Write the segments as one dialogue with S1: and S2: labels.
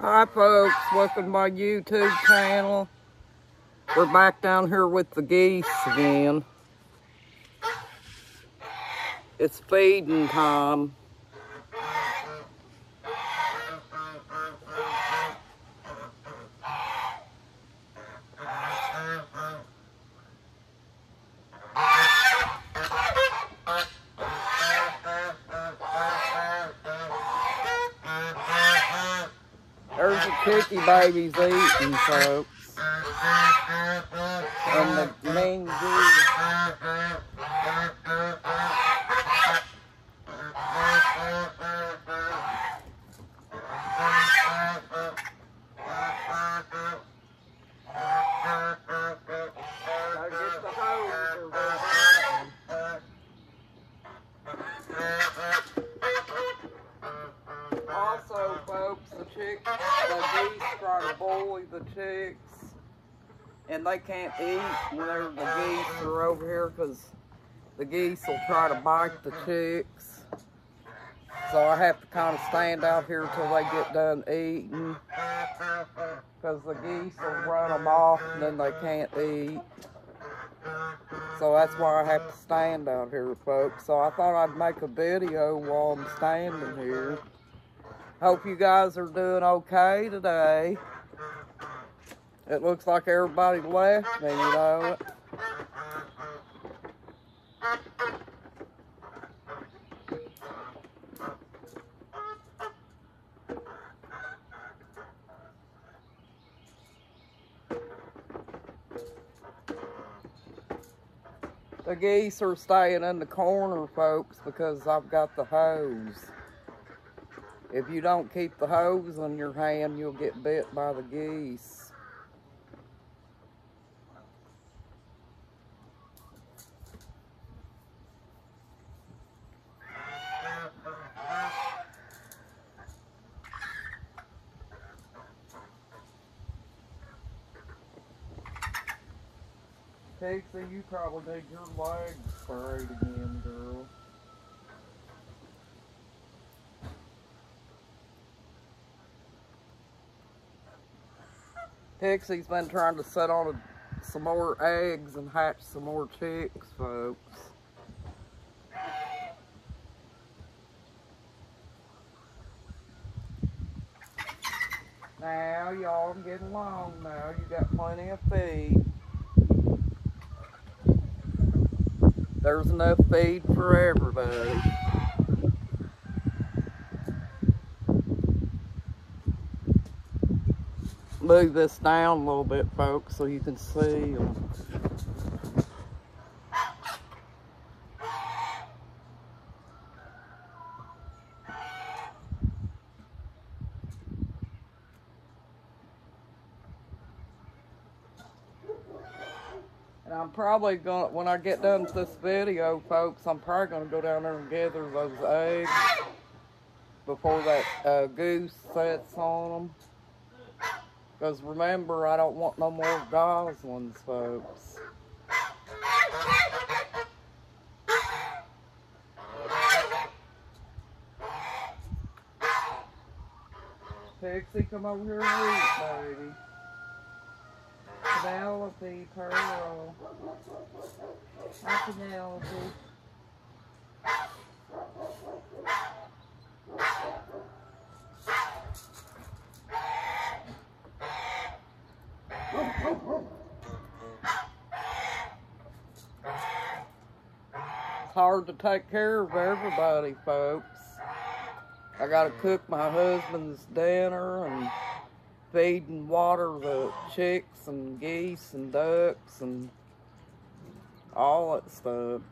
S1: Hi folks, welcome to my YouTube channel. We're back down here with the geese again. It's feeding time. Chicky babies eating, folks. And the mean geese. Now get the hose or whatever. Also, folks, the chicks, the geese try to bully the chicks, and they can't eat whenever the geese are over here because the geese will try to bite the chicks. So I have to kind of stand out here till they get done eating because the geese will run them off and then they can't eat. So that's why I have to stand out here, folks. So I thought I'd make a video while I'm standing here. Hope you guys are doing okay today. It looks like everybody left you know. The geese are staying in the corner, folks, because I've got the hose. If you don't keep the hose in your hand, you'll get bit by the geese. Casey, you probably need your legs sprayed again, girl. Pixie's been trying to set on a, some more eggs and hatch some more chicks, folks. Now, y'all, I'm getting along now. You got plenty of feed. There's enough feed for everybody. Move this down a little bit, folks, so you can see them. Probably gonna, when I get done with this video, folks, I'm probably gonna go down there and gather those eggs before that uh, goose sets on them. Because remember, I don't want no more goslings, folks. Pixie, come over here and eat, baby. Penelope, Pearl. Hi, Penelope. It's hard to take care of everybody, folks. I gotta cook my husband's dinner and feed and water the chicks and geese and ducks and all that stuff.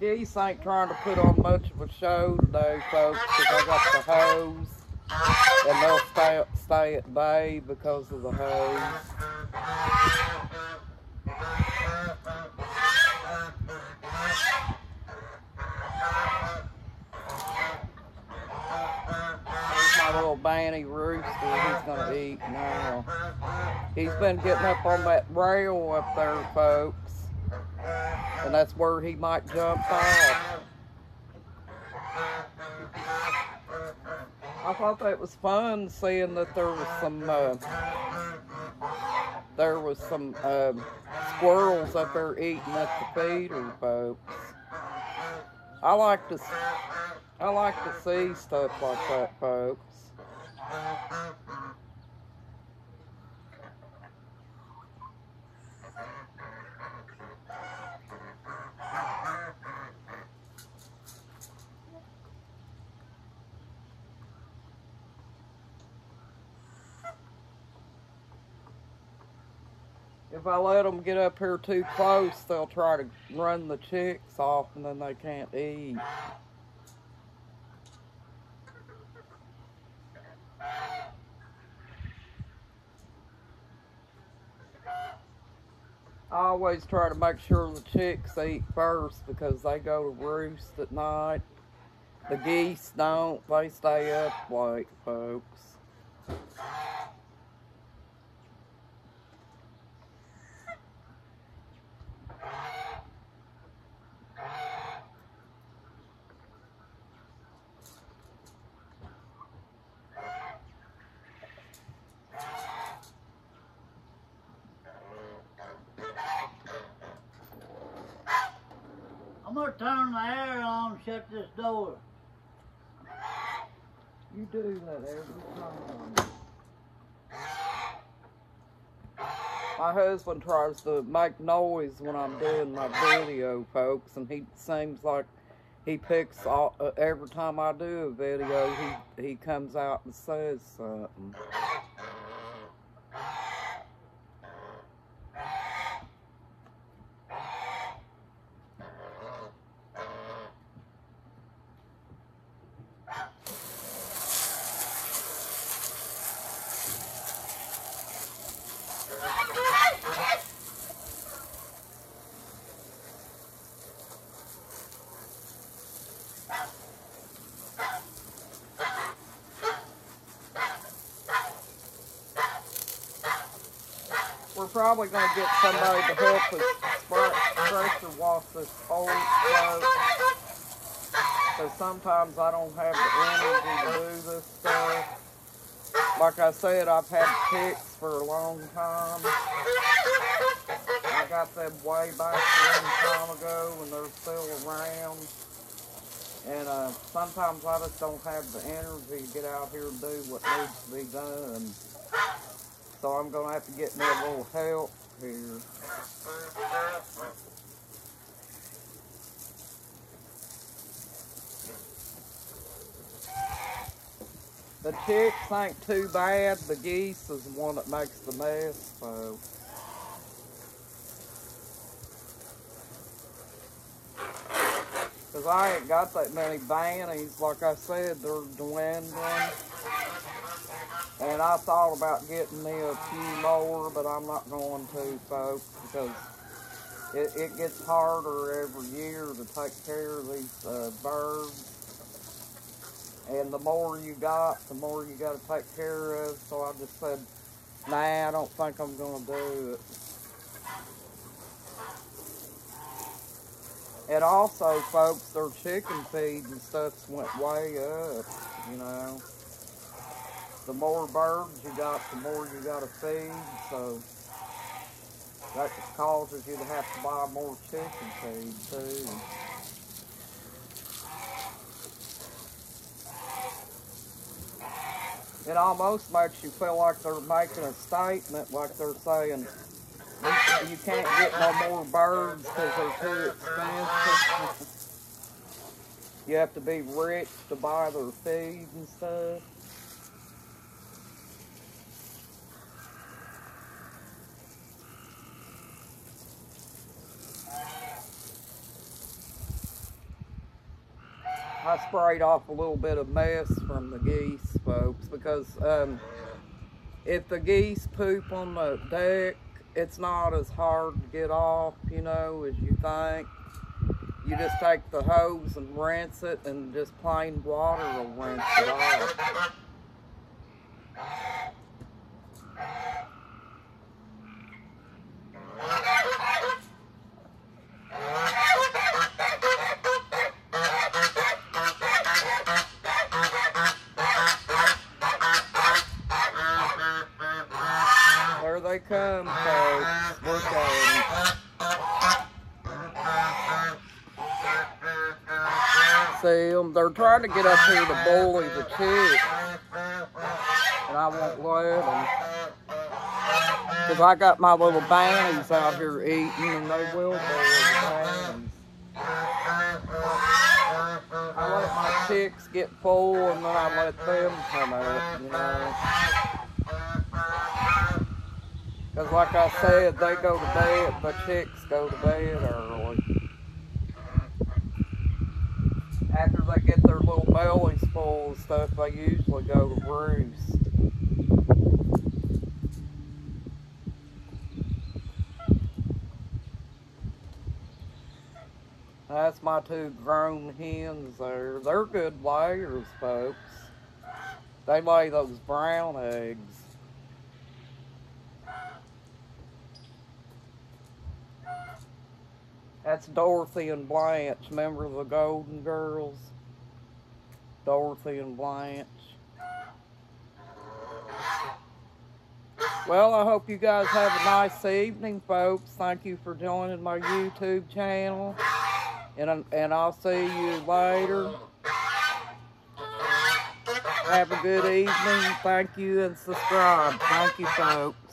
S1: The geese ain't trying to put on much of a show today, folks, because I got the hose. And they'll stay, stay at bay because of the hose. My little Banny rooster he's gonna eat now. He's been getting up on that rail up there, folks. And that's where he might jump off. I thought that was fun seeing that there was some uh, there was some uh, squirrels up there eating at the feeder, folks. I like to I like to see stuff like that, folks. If I let them get up here too close, they'll try to run the chicks off and then they can't eat. I always try to make sure the chicks eat first because they go to roost at night. The geese don't, they stay up late, folks.
S2: I'm gonna turn the air on and shut this door.
S1: You do that every time. My husband tries to make noise when I'm doing my video, folks, and he seems like he picks all, uh, every time I do a video, he he comes out and says something. Probably going to get somebody to help us pressure wash this whole float. Because sometimes I don't have the energy to do this stuff. Like I said, I've had ticks for a long time. I got them way back a long time ago when they're still around. And uh, sometimes I just don't have the energy to get out here and do what needs to be done. So I'm gonna have to get me a little help here. The chicks ain't too bad. The geese is the one that makes the mess, so. Cause I ain't got that many bannies. Like I said, they're dwindling. And I thought about getting me a few more, but I'm not going to, folks, because it, it gets harder every year to take care of these uh, birds. And the more you got, the more you got to take care of. So I just said, nah, I don't think I'm going to do it. And also, folks, their chicken feed and stuff went way up, you know the more birds you got, the more you got to feed. So that just causes you to have to buy more chicken feed too. It almost makes you feel like they're making a statement, like they're saying, you can't get no more birds because they're too expensive. you have to be rich to buy their feed and stuff. I sprayed off a little bit of mess from the geese, folks, because um, if the geese poop on the deck, it's not as hard to get off, you know, as you think. You just take the hose and rinse it, and just plain water will rinse it off. They come, folks. At them. See them? They're trying to get up here to bully the chicks. And I won't let them. Because I got my little bannies out here eating, and they will bully the bannies. I let my chicks get full, and then I let them come up, you know. Because like I said, they go to bed, the chicks go to bed early. After they get their little bellies full of stuff, they usually go to roost. That's my two grown hens there. They're good layers, folks. They lay those brown eggs. That's Dorothy and Blanche. Remember the Golden Girls? Dorothy and Blanche. Well, I hope you guys have a nice evening, folks. Thank you for joining my YouTube channel. And, and I'll see you later. Have a good evening. Thank you and subscribe. Thank you, folks.